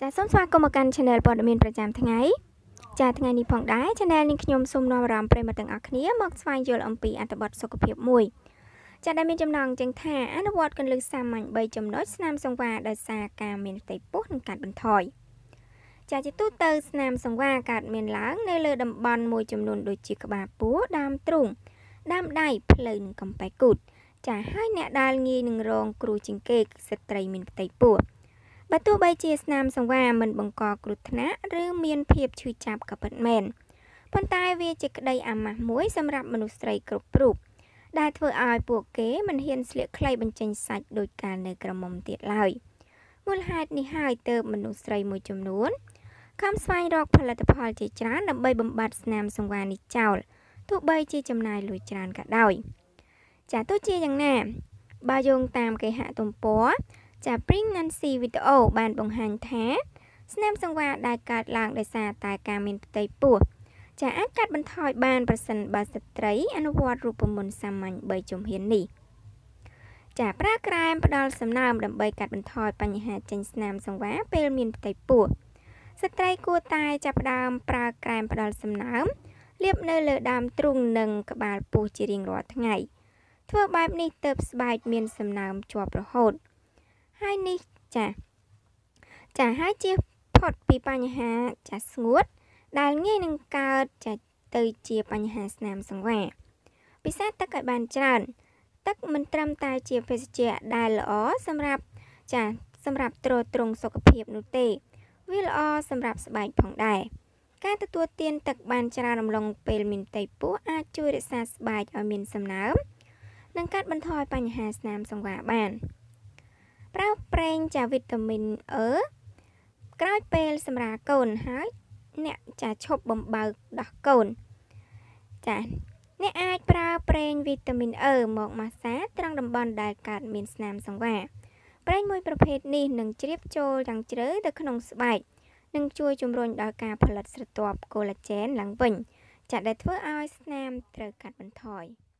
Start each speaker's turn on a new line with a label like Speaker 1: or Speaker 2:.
Speaker 1: ចាសសូមស្វាគមន៍មកកាន់ Channel ព័ត៌មានប្រចាំថ្ងៃចាថ្ងៃនេះផងដែរ Channel នេះខ្ញុំសូមនាំអារម្មណ៍ប្រិយមិត្តទាំងអស់គ្នាមកស្វែងយល់អំពីអត្ថបទសុខភាពមួយចាដែលមានចំណងចឹងថាអនុវត្តកលឹះសាមញ្ញ3ចំណុចស្នាមសង្វារដោយសារការមានផ្ទៃពោះនិងកាត់បន្ថយចាជាទូទៅស្នាមសង្វារកើតមានឡើងនៅលើតំបន់មួយចំនួនដូចជាក្បាលពោះដើមទ្រូងដើមដៃភ្លៅនិងកំប៉ែគូតចាហើយអ្នកដែលងាយនឹងរងគ្រោះជាងគេគឺស្ត្រីមានផ្ទៃពោះ បើទោះបីជាស្នាមសង្វារមិនបង្កគ្រោះថ្នាក់ឬមានភាពឈឺចាប់ក៏ពិតមែនប៉ុន្តែវាជាក្តីអាម៉ាស់មួយសម្រាប់មនុស្សស្រីគ្រប់រូបដែលធ្វើឲ្យពួកគេមិនហ៊ានស្លៀកខ្លីបញ្ចេញសាច់ដោយការនៅក្រមុំទៀតឡើយមូលហេតុនេះហើយទើបមនុស្សស្រីមួយចំនួនខំស្វែងរកផលិតផលជាច្រើនដើម្បីបំបត្តិស្នាមសង្វារនេះចោលទោះបីជាចំណាយលុយច្រើនក៏ដោយចាទោះជាយ៉ាងណាបើយោងតាមគេហទំព័រ ចា Pregnancy Video បានបង្ហាញថាស្នាមសង្វារដែលកើតឡើងដោយសារតែការមានផ្ទៃពោះចាអាចកាត់បន្ថយបានប្រសិនបើស្ត្រី អនុវត្តរូបមន្តសាមញ្ញ3ជំហាននេះចាប្រើក្រែមផ្ដល់សំណើមដើម្បីកាត់បន្ថយបញ្ហាចេញស្នាមសង្វារពេលមានផ្ទៃពោះស្ត្រីគួរតែចាប់ផ្ដើមប្រើក្រែមផ្ដល់សំណើមលាបនៅលើដើមទ្រូងនិងក្បាលពោះជារៀងរាល់ថ្ងៃធ្វើបែបនេះទើបស្បែកមានសំណើមជាប់រហូត ហើយនេះចាចាហើយជាផុតពីបញ្ហាចាស្ងួត ដែលងាយនឹងកើតចាទៅជាបញ្ហាស្នាមសង្វារពិសេសទឹកឲ្យបានច្រើន ទឹកមិនត្រឹមតែជាភេសជ្ជៈដែលល្អសម្រាប់ចាសម្រាប់ទ្រទ្រង់សុខភាពនោះទេ វាល្អសម្រាប់ស្បែកផងដែរការទទួលទានទឹកបានច្រើនរំលងពេលមានផ្ទៃពោះអាចជួយរក្សាស្បែកឲ្យមានសំណើមនិងកាត់បន្ថយបញ្ហាស្នាមសង្វារបាន ប្រើប្រេងចាវីតាមីនអឺក្រោយពេលសម្រាលកូនហើយអ្នកចាឈប់បំបើកដោះកូនចាអ្នកអាចប្រើប្រេងវីតាមីនអឺមកម៉ាស្សាត្រង់តំបន់ដែលកើតមានស្នាមសង្វារប្រេងមួយប្រភេទនេះនឹងជ្រាបចូលយ៉ាងជ្រៅទៅក្នុងស្បែកនិងជួយជំរុញដល់ការផលិតស្រទាប់កូឡាជែនឡើងវិញចាដែលធ្វើឲ្យស្នាមត្រូវកាត់បន្ថយ។